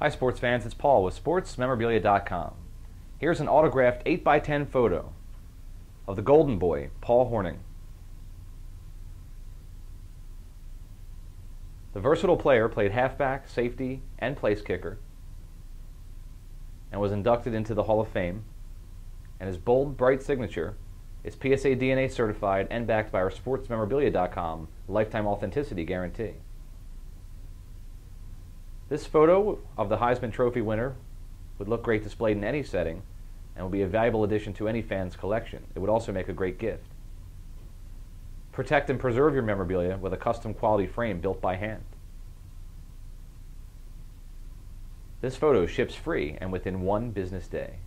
Hi, sports fans. It's Paul with SportsMemorabilia.com. Here's an autographed 8x10 photo of the Golden Boy, Paul Hornung. The versatile player played halfback, safety, and place kicker, and was inducted into the Hall of Fame. And his bold, bright signature is PSA DNA certified and backed by our SportsMemorabilia.com lifetime authenticity guarantee. This photo of the Heisman Trophy winner would look great displayed in any setting and would be a valuable addition to any fan's collection. It would also make a great gift. Protect and preserve your memorabilia with a custom quality frame built by hand. This photo ships free and within one business day.